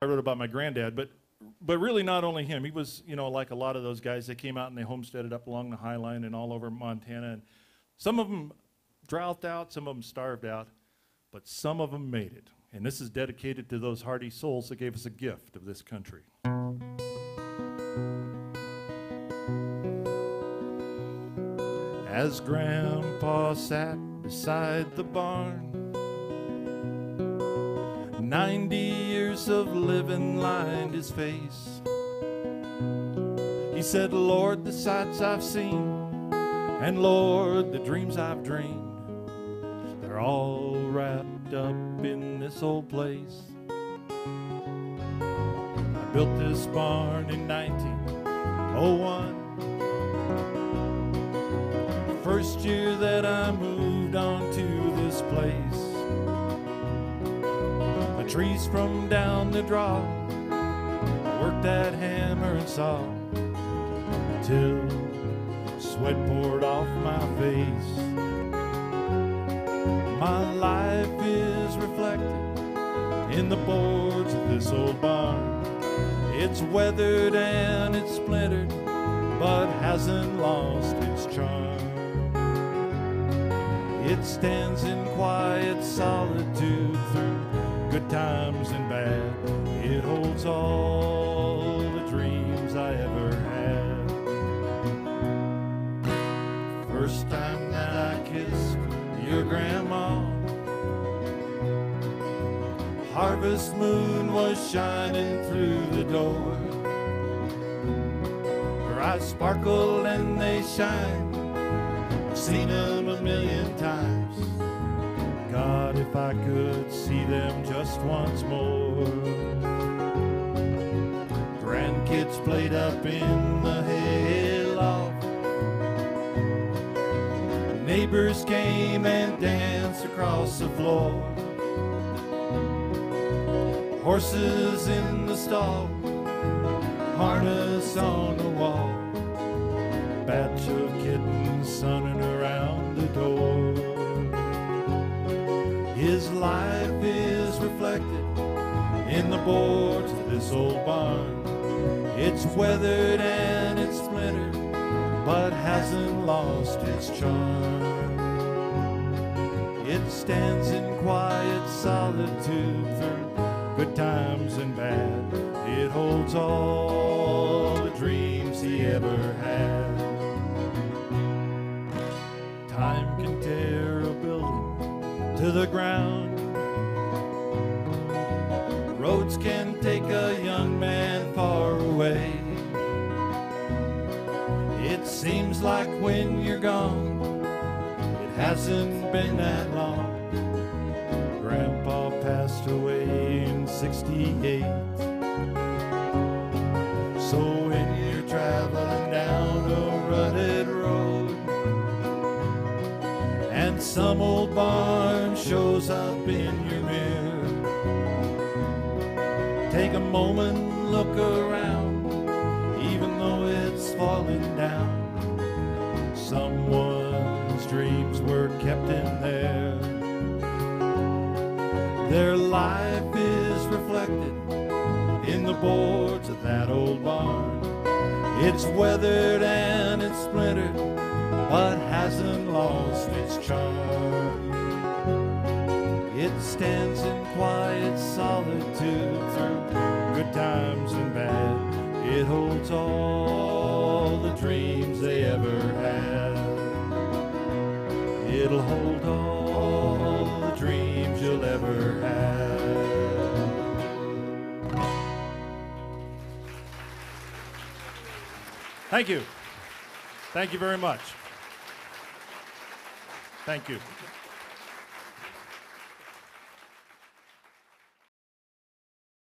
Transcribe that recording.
I wrote about my granddad, but but really not only him. He was, you know, like a lot of those guys. that came out and they homesteaded up along the High Line and all over Montana, and some of them drought out, some of them starved out, but some of them made it. And this is dedicated to those hardy souls that gave us a gift of this country. As Grandpa sat beside the barn, 90 years of living lined his face. He said, Lord, the sights I've seen, and Lord, the dreams I've dreamed, they're all wrapped up in this old place. I built this barn in 1901. The First year that I moved on to this place. Trees from down the draw worked that hammer and saw till sweat poured off my face. My life is reflected in the boards of this old barn. It's weathered and it's splintered, but hasn't lost its charm. It stands in quiet solitude through good times and bad. It holds all the dreams I ever had. First time that I kissed your grandma, harvest moon was shining through the door. Her eyes sparkle and they shine. I've seen them a million times. If I could see them just once more. Grandkids played up in the hayloft. Neighbors came and danced across the floor. Horses in the stall, harness on the wall batch of kittens sunning around of this old barn. It's weathered and it's splintered, but hasn't lost its charm. It stands in quiet solitude through good times and bad. It holds all the dreams he ever had. Time can tear a building to the ground. Roads can take a young man far away. It seems like when you're gone, it hasn't been that long. Grandpa passed away in 68. So when you're traveling down a rutted road, and some old barn shows up in your mirror. Take a moment, look around, even though it's falling down. Someone's dreams were kept in there. Their life is reflected in the boards of that old barn. It's weathered and it's splintered but hasn't lost its charm. It stands in quiet solitude through good times and bad. It holds all the dreams they ever had. It'll hold all the dreams you'll ever have. Thank you. Thank you very much. Thank you.